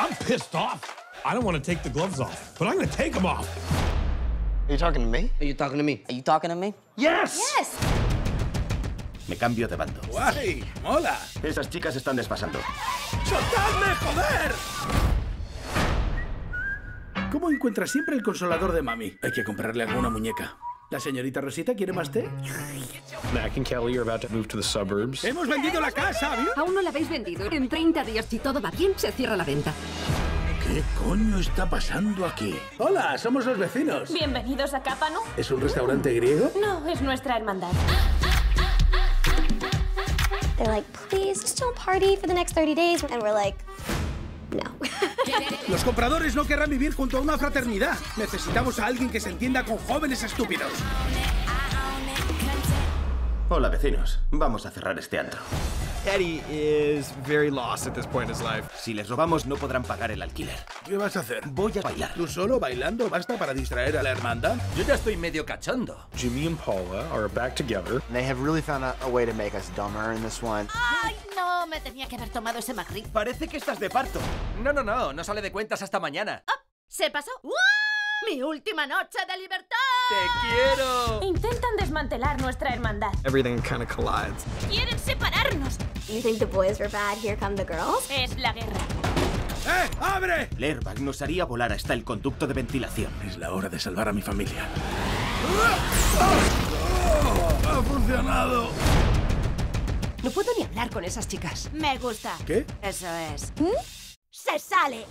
I'm pissed off. I don't want to take the gloves off, but I'm going to take them off. Are you talking to me? Are you talking to me? Are you talking to me? Yes! Yes. Me cambio de bando. ¡Guay! ¡Mola! Esas chicas están desfasando. ¡Soltadme, joder! ¿Cómo encuentra siempre el consolador de mami? Hay que comprarle alguna muñeca. ¿La señorita Rosita quiere más té? Mac and Kelly are about to move to the suburbs. ¡Hemos vendido la casa! ¿vio? Aún no la habéis vendido. En 30 días, si todo va bien, se cierra la venta. ¿Qué coño está pasando aquí? Hola, somos los vecinos. Bienvenidos a Cápano. ¿Es un restaurante griego? No, es nuestra hermandad. They're like, please, just don't party for the next 30 days. And we're like, no. Los compradores no querrán vivir junto a una fraternidad. Necesitamos a alguien que se entienda con jóvenes estúpidos. Hola, vecinos. Vamos a cerrar este antro. Eddie is very lost at this point in his life. Si les robamos, no podrán pagar el alquiler. ¿Qué vas a hacer? Voy a bailar. ¿Tú solo bailando basta para distraer a la hermandad? Yo ya estoy medio cachondo. Jimmy and Paula are back together. They have really found a, a way to make us dumber in this one. Ay, no, me tenía que haber tomado ese Magritte. Parece que estás de parto. No, no, no, no sale de cuentas hasta mañana. ¿Se pasó? ¡Mi última noche de libertad! ¡Te quiero! Intentan desmantelar nuestra hermandad. Everything kind of collides. ¡Quieren separarnos! You think the boys were bad? Here come the girls? Es la guerra. ¡Eh! ¡Abre! El airbag nos haría volar hasta el conducto de ventilación. Es la hora de salvar a mi familia. ¡Oh! ¡Ha funcionado! No puedo ni hablar con esas chicas. Me gusta. ¿Qué? Eso es. ¿Mm? ¡Se sale!